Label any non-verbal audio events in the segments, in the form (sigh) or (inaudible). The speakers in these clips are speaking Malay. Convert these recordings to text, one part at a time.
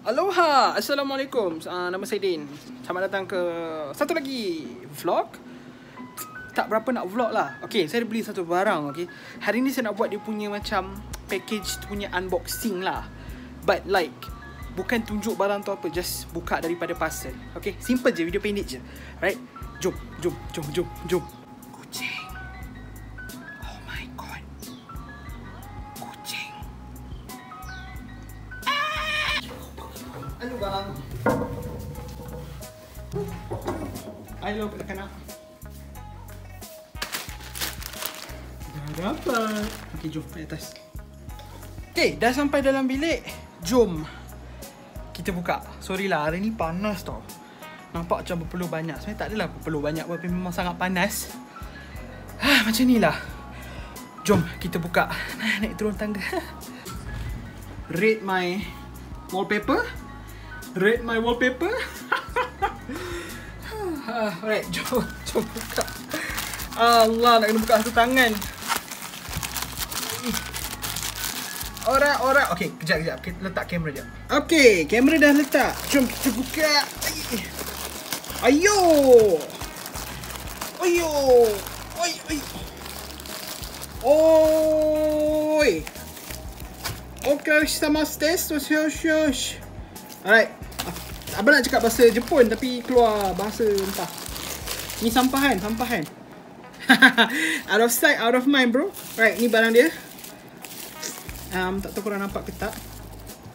Aloha, Assalamualaikum. Uh, Nama saya Din. Selamat datang ke Satu lagi Vlog. Tak berapa nak vlog lah. Okay, saya beli satu barang okay. Hari ni saya nak buat dia punya macam Package tu punya unboxing lah. But like Bukan tunjuk barang tu apa Just buka daripada parcel. Okay, simple je Video pendek je. Right Jom, jom, jom, jom, jom Halo bang. Halo kanak-kanak. Dah dapat. Okey, jom naik atas. Okey, dah sampai dalam bilik. Jom. Kita buka. Sorry lah, hari ni panas tau. Nampak macam berpeluh banyak. Sebenarnya tak adalah berpeluh banyak Tapi memang sangat panas. Ah, macam ni lah. Jom, kita buka. Naik turun tangga. (laughs) Rate my wallpaper. Rate my wallpaper. (laughs) Alright, jom, jom buka. Allah, nak kena buka satu tangan. Alright, alright. Okay, kejap, kejap. Kita letak kamera jap. Okay, kamera dah letak. Jom kita buka. Ayo. Ayo. Oi, oi. Oi. Okay, sama stes tu shush. Alright. Abang nak cakap bahasa Jepun tapi keluar bahasa entah. Ni sampahan, sampahan. (laughs) out of sight, out of mind bro. Right, ni barang dia. Um, tak tahu korang nampak ke tak.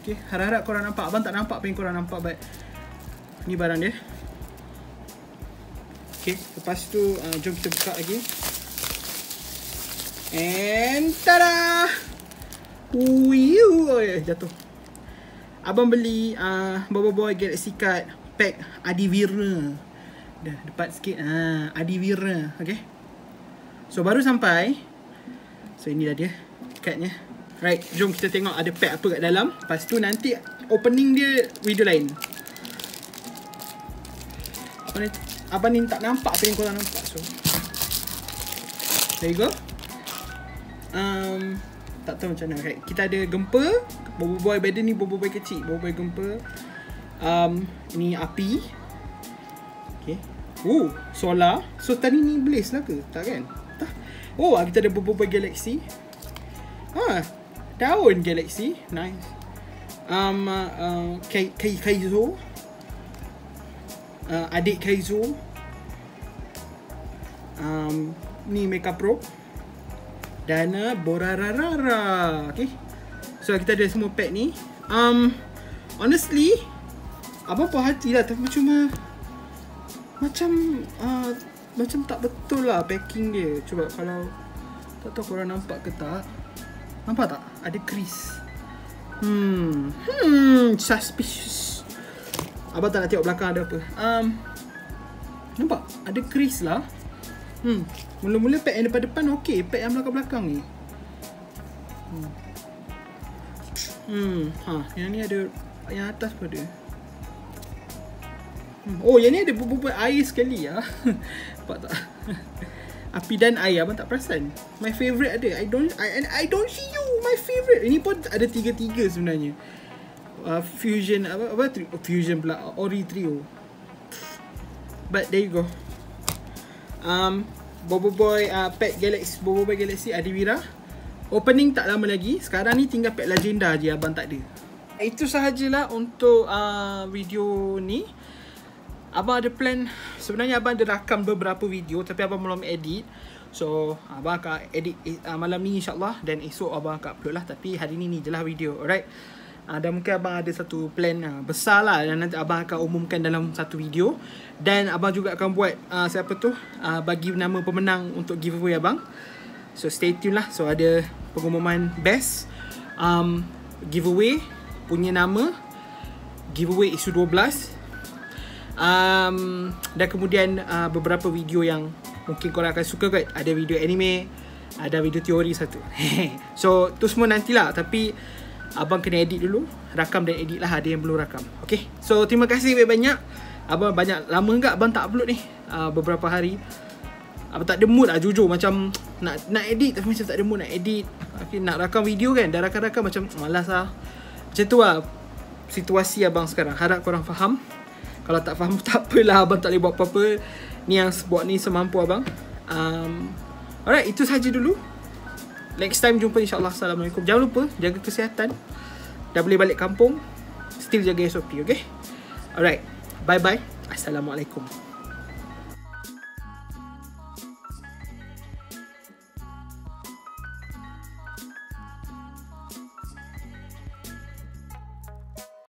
Okay, harap-harap korang nampak. Abang tak nampak yang korang nampak but ni barang dia. Okay, lepas tu uh, jom kita buka lagi. And tada! Wiu, oh, yeah, jatuh. Abang beli uh, Bobo Boy Galaxy Card pack Adivira. Dah depan sikit. Ha, Adivira, okay. So baru sampai. So inilah dia cardnya. Right, jom kita tengok ada pack apa kat dalam. Lepas tu nanti opening dia video lain. Apa ni? Abang ni tak nampak apa yang korang nampak. So There you go. Um, tak tahu macam mana. Right. Kita ada gempa. Bobo boy beda ni bobo boy kecil. Bobo boy gempa. Um, ini api. Okay. Oh, solar. So tadi ni blaze lah ke? Tak kan? Tak. Oh, kita ada bobo boy galaxy. Ah, daun galaxy. Nice. Um, uh, uh, Kai, Kai, Kaizo. Uh, adik Kaizo. Um, ni Mecha Pro. Dan uh, Borararara. Okay. So kita ada semua pack ni. Um, honestly, abang puas hati lah tapi cuma macam uh, macam tak betul lah packing dia. Cuba kalau tak tahu korang nampak ke tak. Nampak tak? Ada crease. Hmm. Hmm. Suspicious. Abang tak nak tengok belakang ada apa. Um, nampak? Ada crease lah. Hmm. Mula-mula pack yang depan-depan okey. Pack yang belakang-belakang ni. Hmm. Hmm. Ha, yang ni ada yang atas pun ada. Hmm. Oh, yang ni ada bubur air sekali ah. (laughs) Nampak tak? (laughs) Api dan air abang tak perasan. My favourite ada. I don't I I don't see you. My favourite. Ini pun ada tiga-tiga sebenarnya. Uh, fusion apa apa tri- fusion pula Ori trio. But there you go. Um Bobo Boy uh, Pet Galaxy Bobo Boy Galaxy Adivira. Opening tak lama lagi. Sekarang ni tinggal pet legenda je abang tak ada. Itu sahajalah untuk uh, video ni. Abang ada plan Sebenarnya abang ada rakam beberapa video Tapi abang belum edit So abang akan edit uh, malam ni insyaAllah Dan esok abang akan upload lah Tapi hari ni ni je lah video Alright uh, Dan mungkin abang ada satu plan uh, besar lah Dan nanti abang akan umumkan dalam satu video. Dan abang juga akan buat uh, Siapa tu uh, Bagi nama pemenang untuk giveaway abang. So stay tune lah. So ada pengumuman best um, Giveaway Punya nama Giveaway isu 12 um, dan kemudian uh, beberapa video yang mungkin korang akan suka kot. Ada video anime ada video teori satu. (laughs) So tu semua nantilah. Tapi abang kena edit dulu rakam dan edit lah ada yang belum rakam okay so terima kasih banyak-banyak abang banyak lama enggak abang tak upload ni uh, beberapa hari abang tak ada mood lah jujur macam nak nak edit tapi macam tak ada mood nak edit okay, nak rakam video kan dah rakam-rakam macam malas lah macam tu lah situasi abang sekarang. Harap korang faham. Kalau tak faham (laughs) tak apalah abang tak boleh buat apa-apa. Ni yang buat ni semampu abang. Um, alright, itu saja dulu. Next time jumpa insyaAllah. Assalamualaikum. Jangan lupa jaga kesihatan. Dah boleh balik kampung. Still jaga SOP, okay? Alright. Bye-bye. Assalamualaikum.